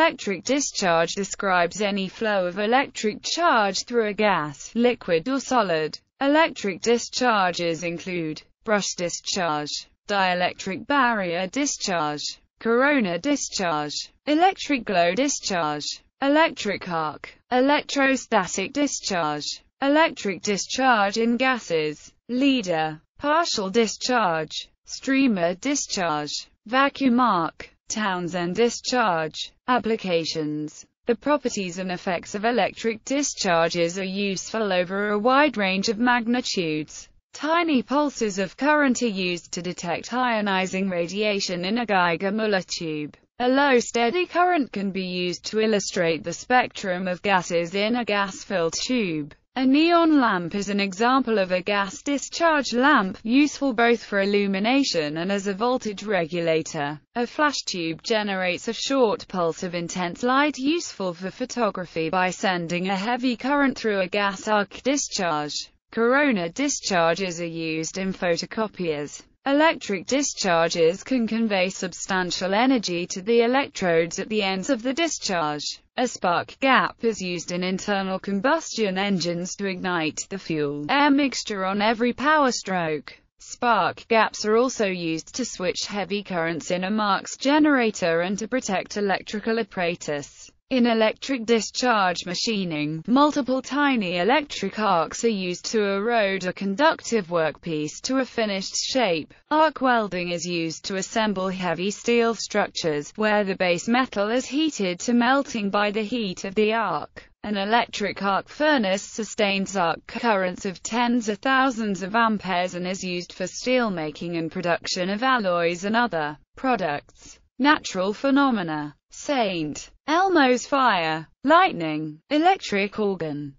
Electric discharge describes any flow of electric charge through a gas, liquid or solid. Electric discharges include brush discharge, dielectric barrier discharge, corona discharge, electric glow discharge, electric arc, electrostatic discharge, electric discharge in gases, leader, partial discharge, streamer discharge, vacuum arc, Townsend discharge. Applications The properties and effects of electric discharges are useful over a wide range of magnitudes. Tiny pulses of current are used to detect ionizing radiation in a Geiger-Müller tube. A low steady current can be used to illustrate the spectrum of gases in a gas-filled tube. A neon lamp is an example of a gas discharge lamp, useful both for illumination and as a voltage regulator. A flash tube generates a short pulse of intense light useful for photography by sending a heavy current through a gas arc discharge. Corona discharges are used in photocopiers. Electric discharges can convey substantial energy to the electrodes at the ends of the discharge. A spark gap is used in internal combustion engines to ignite the fuel-air mixture on every power stroke. Spark gaps are also used to switch heavy currents in a Marx generator and to protect electrical apparatus. In electric discharge machining, multiple tiny electric arcs are used to erode a conductive workpiece to a finished shape. Arc welding is used to assemble heavy steel structures, where the base metal is heated to melting by the heat of the arc. An electric arc furnace sustains arc currents of tens of thousands of amperes and is used for steelmaking and production of alloys and other products. Natural phenomena St. Elmo's fire, lightning, electric organ,